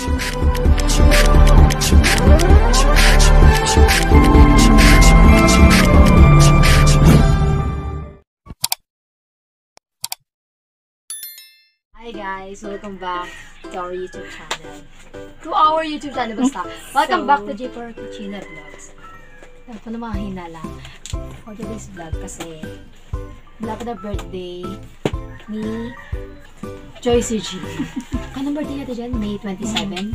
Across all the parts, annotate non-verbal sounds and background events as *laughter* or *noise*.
Hi guys, welcome back to our YouTube channel. To our YouTube channel basta. *laughs* Welcome back to J4 Cucina Vlogs. Ano pa na mahina lang for today's vlog kasi malapit na birthday ni Joyce G. Anong birthday natin dyan? May 27?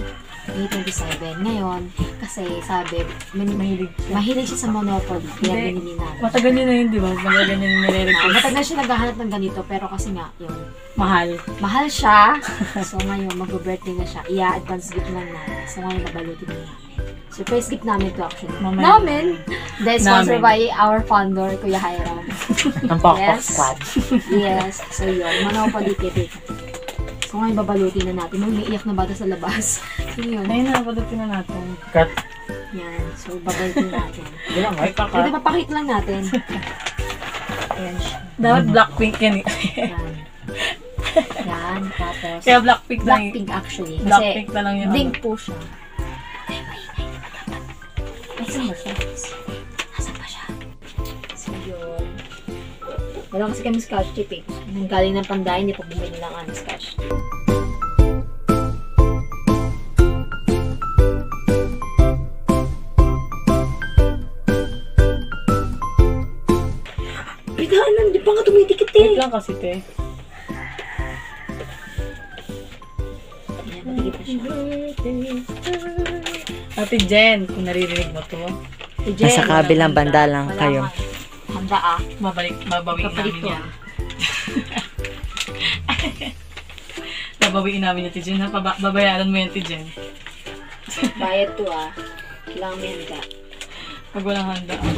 May 27. Ngayon, kasi sabi, man- Mahilig siya. mahilig siya sa Monopoly. Kaya Hindi. binili namin. Matagal yun na yun, di ba? Matagal yun yung Ah, nire-request. Matagal na siya naghahanap ng ganito, pero kasi nga, yun, Mahal. mahal siya. *laughs* so ngayon, mag-birthday na siya. Iya-advance gift lang namin. So ngayon, babalutin na namin. Surprise gift namin to actually. Mamaya. Namin! Dahil sponsored by Namin. our founder, Kuya Hiram. *laughs* Ang Pokpok Yes. Squad. yes. So yun, Monopoly Kitty. So ngayon, babalutin na natin. Nung umiiyak na bata sa labas. Yun yun. Ayun na, palutin na natin. Cut. Yan. So, babalutin natin. Bilang Ay, ay. Pwede kaka. papakita lang natin. Ayan siya. Dapat Blackpink yan eh. Yan. Yan. Tapos, Kaya Blackpink na yun. Blackpink actually. Kasi, Blackpink na lang yun. Ding po siya. Ay, maingay naman dapat. Ay, saan ba siya? Nasaan Wala kasi kami scotch tape eh. Nang galing ng panday, hindi pa bumili ng ano scotch tape. Bidahanan, di pa nga tumitikit Wait eh. lang kasi, te. Ayan, matikit na siya. Ate Jen, kung naririnig mo to, Si Jen, Nasa kabilang banda lang wala kayo. nga. Handa ah. mabalik, babawiin Kapalit namin yan. *laughs* Babawiin namin yan, Ate Jen. ha? Baba- babayaran mo yan, Ate Jen. *laughs* Bayad to ah. Kailangan may handa. Pag walang handa. ah.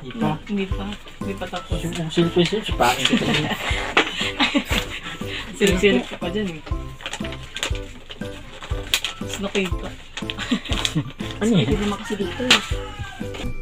Di pa. Hindi pa. Hindi pa tapos. Kung silpin-silpin, sipain ko ito. *laughs* Silip-silip ka pa dyan eh. Snooki pa. Ano Hindi yun? naman kasi dito eh.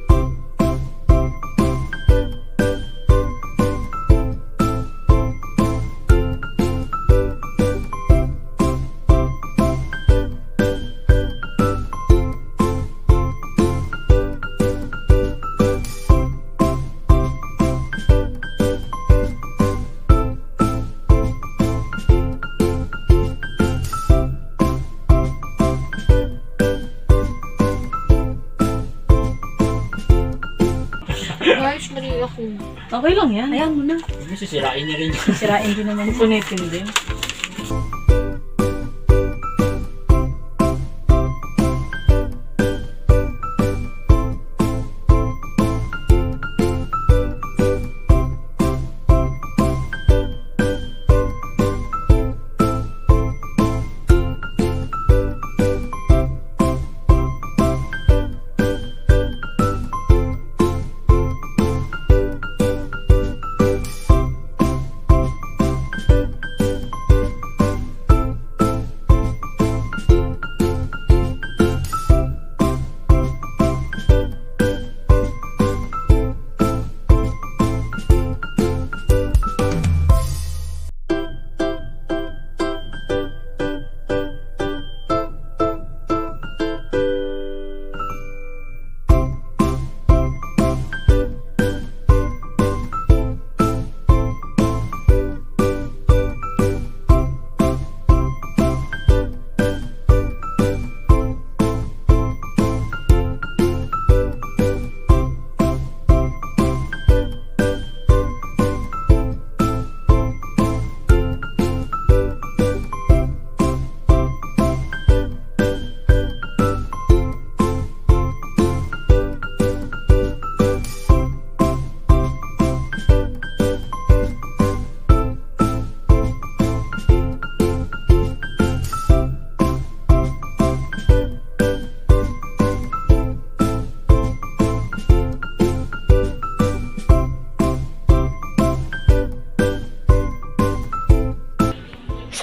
Ako. Okay lang yan. Ayan mo na. Sisirain niya rin yun. Sirain din naman. Punitin din.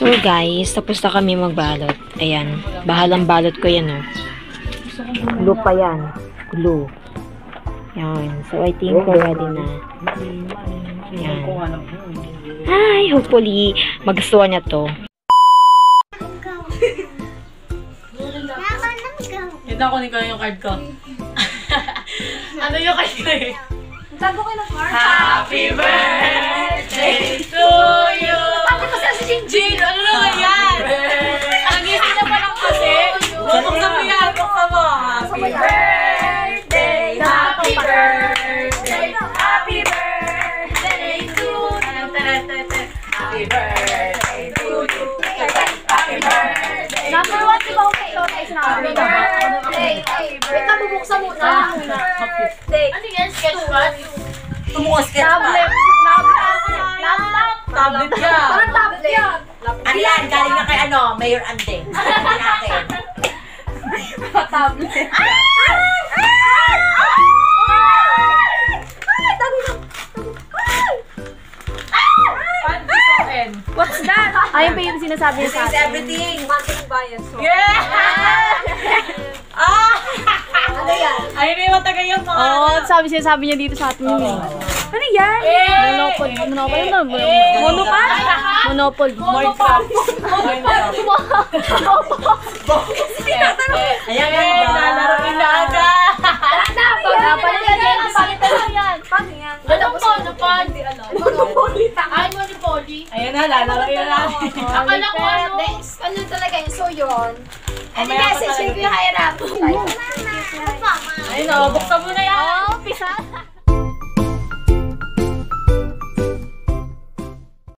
So guys, tapos na kami magbalot. Ayan, bahalang balot ko yan oh. Glue pa yan. Glue. Yan. So I think we're ready na. Yan. Hi! Hopefully, magustuhan niya to. Ito ako ni ko yung card ko. *laughs* ano yung card ko eh? Tago kayo ng card. Happy birthday to you! Si? Jin, ano naman yan? Ang gising na pa lang kasi. Buksan mo yan, buksan mo. Happy birthday, happy birthday, happy birthday to you. Happy birthday to you. Happy birthday. Number one, ba tayo sinabi. Happy birthday. Wait na, bubuksan muna. Ano yan? Sketchpad? Tumuos ka Tablet. pa. Laptop. Laptop. Tablet ka. Parang Ano yan? Galing na kay ano, Mayor Ande. Hindi natin. Tablet. What's that? Ayun pa yung sinasabi niya This sa atin. everything. Yeah! ah! *laughs* Ano yan? Ayun yung matagal yung mga. Oo, oh, sabi sinasabi niya dito sa atin eh. Ano yan? Eh! Monopoly. Monopoly na. Eh! Monopoly. Monopoly. Minecraft. Minecraft. Ayan Eh, yan ba? lalaroin na agad. Na, pag palitan yan. Palitan lang yan. Paano yan? Anong monopod? Monopoly. Ay, monopoly. Ayun na, lalaroin na. Akala ko ano. Ano talaga yun? So yun. Ano Mamaya pa message talaga. yung hirap? Ayun na, buksan mo na yan. Oo, pisa.